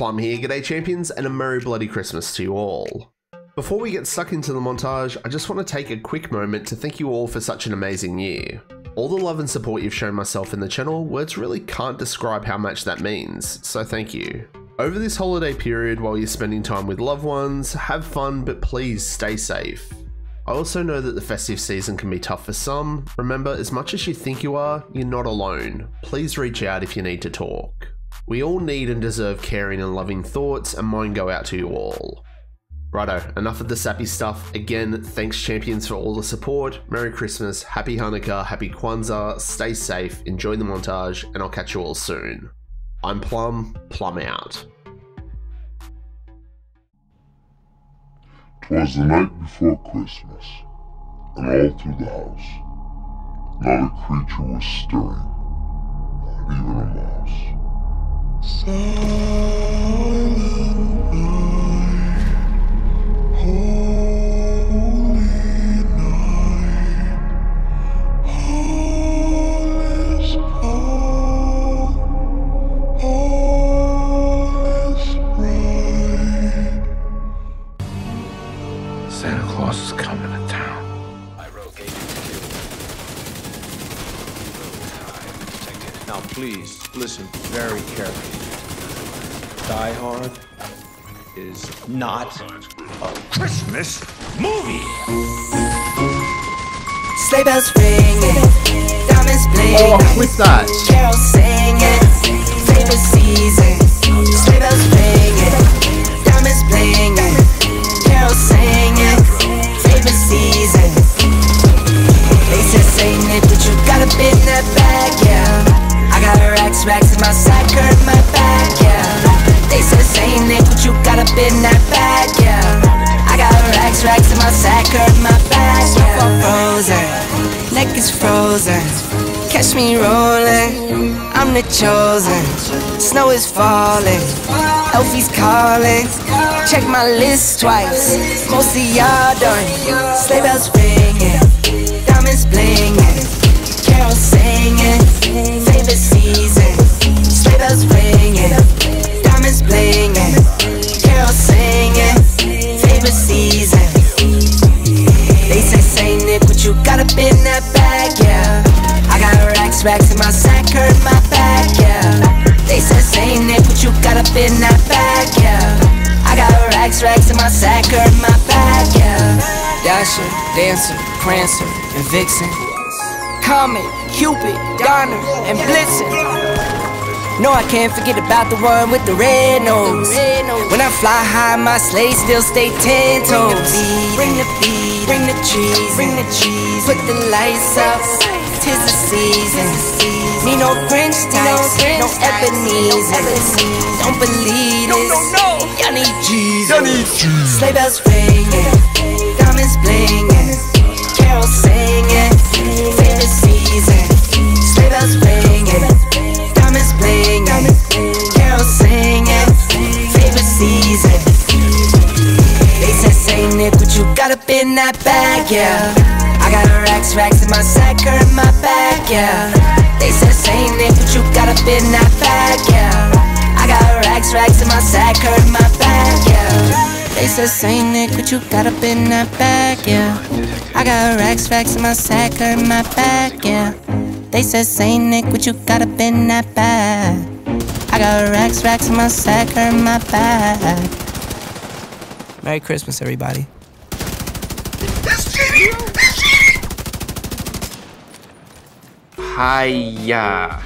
Plum here, g'day champions, and a merry bloody Christmas to you all. Before we get stuck into the montage, I just want to take a quick moment to thank you all for such an amazing year. All the love and support you've shown myself in the channel, words really can't describe how much that means, so thank you. Over this holiday period while you're spending time with loved ones, have fun but please stay safe. I also know that the festive season can be tough for some. Remember, as much as you think you are, you're not alone. Please reach out if you need to talk. We all need and deserve caring and loving thoughts, and mine go out to you all. Righto, enough of the sappy stuff. Again, thanks champions for all the support. Merry Christmas, Happy Hanukkah, Happy Kwanzaa, stay safe, enjoy the montage, and I'll catch you all soon. I'm Plum, Plum out. Twas the night before Christmas, and all through the house, not a creature was stirring, not even a mouse. Santa Claus is coming please listen very carefully. Die Hard is not a Christmas movie. Sleigh bells ringing, diamonds blinking. Oh, with that. In that bag, yeah. I got racks, racks in my sack, hurt my back, yeah. I'm frozen, neck is frozen. Catch me rolling, I'm the chosen. Snow is falling, Elfie's calling. Check my list twice, most of y'all done. Sleigh bells ringing, diamonds blinging, my back, yeah. They say Saint Nick, but you got bit in that bag, yeah. I got racks, racks in my sack, hurt my back, yeah. Dasher, Dancer, Prancer, and Vixen. Comet, Cupid, Donner, and Blitzen. No, I can't forget about the one with the red nose. When I fly high, my sleigh still stay ten toes. Bring the beat, bring the cheese, bring the cheese. Put the lights up, tis the season. Need no Grinch types, no Ebenezer. Don't believe this. Y'all need Jesus. Sleigh bells ringing, diamonds blinging, carols singing. Favorite season. Sleigh bells ringing, diamonds blinging, carols singing. Favorite season. They said Saint Nick, but you got a bit in that bag, yeah. I got racks, racks in my sack, hurt my back, yeah. They said Saint Nick, but you got a bit in that bag, yeah. I got racks, racks in my sack, hurt my back, yeah. They said Saint Nick, but you got a bit in that bag, yeah. I got racks, racks in my sack, hurt my back, yeah. They said Saint Nick, but you got a bit in that bag. I got racks, racks in my sack, hurt my back. Merry Christmas, everybody. Hiya.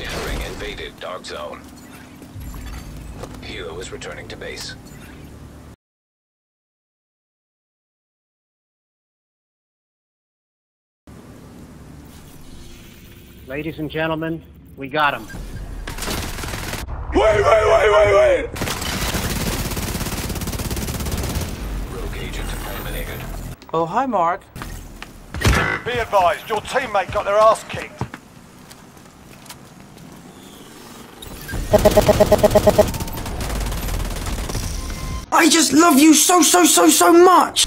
Entering invaded dark zone. Hilo is returning to base. Ladies and gentlemen, we got him. Wait, wait, wait, wait, wait. Rogue agent eliminated. Oh, hi, Mark. Be advised, your teammate got their ass kicked. I just love you so, so, so, so much.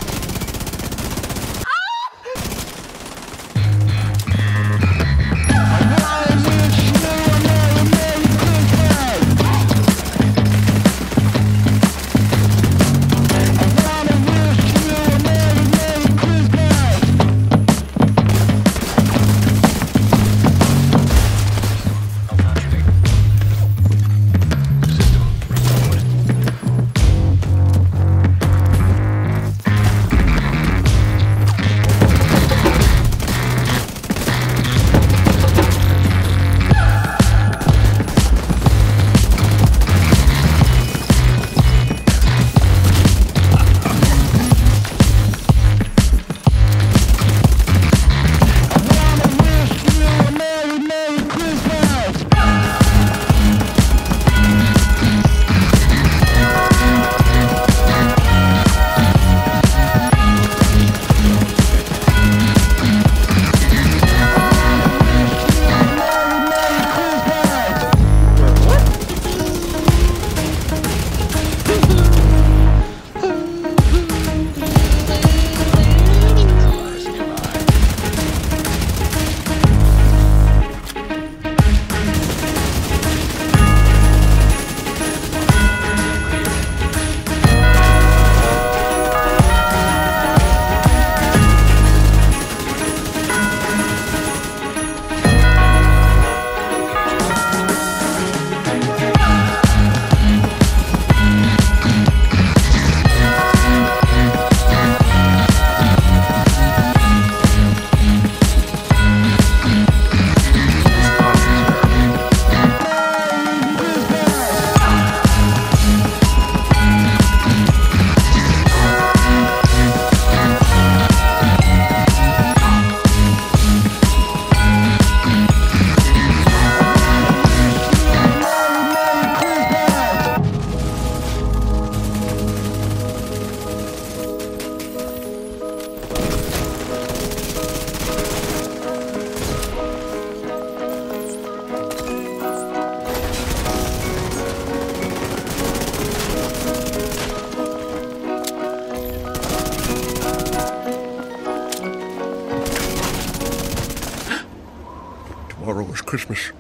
Christmas.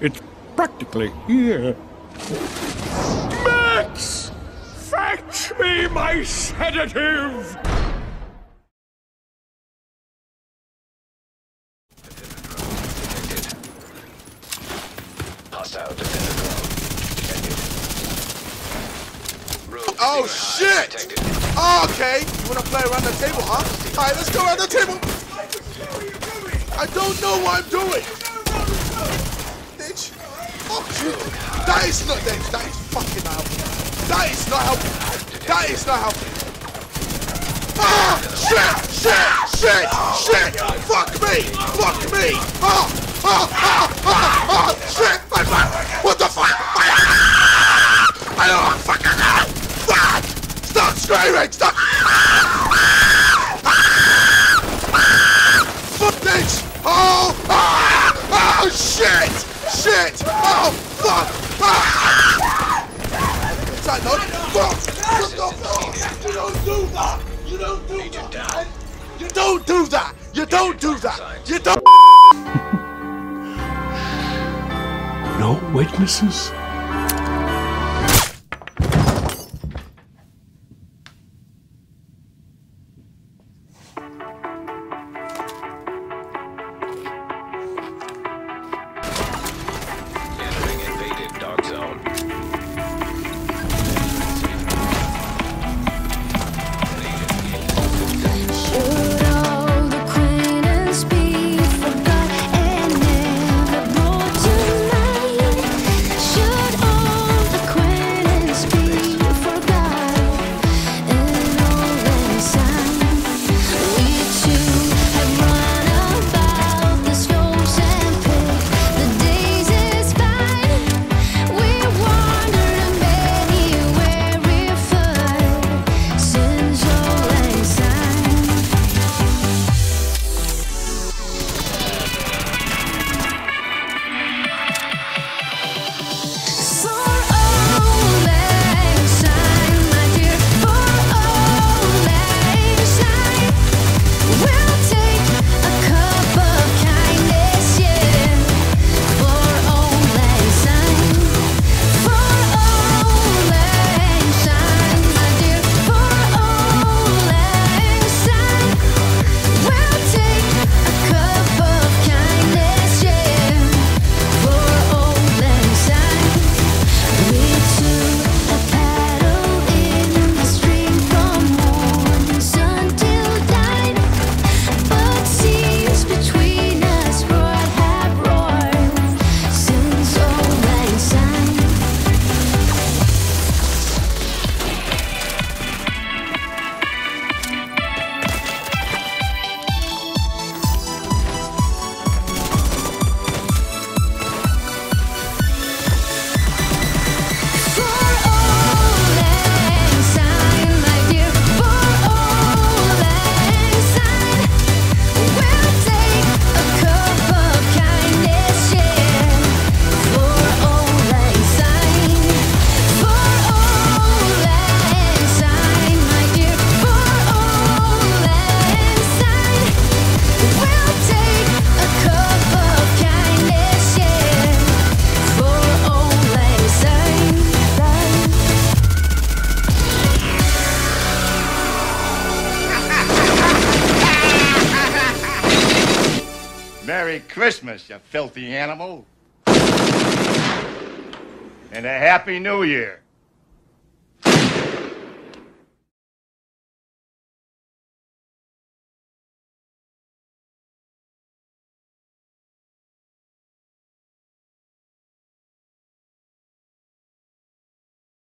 It's practically here. Max! Fetch me my sedative! Oh shit! Oh, okay. You wanna play around the table, huh? Alright, let's go around the table. I don't know what I'm doing. Fuck you. That is not that, that is fucking not helping. That is not helping. That is not helping. Ah! Shit! Shit! Shit! Shit! Fuck me! Fuck me! Ah! Ah! Ah! Ah! Ah! Shit! My back! What the fuck? Ah! I don't want fucking know! Fuck! Stop screaming! Stop! Fuck bitch! Oh! Ah! Oh shit! Shit! Oh fuck! Ah! Is that not? Fuck! The fuck? You don't do that! You don't do that! You don't do that! You don't do that! You don't. No witnesses? Merry Christmas, you filthy animal. And a Happy New Year.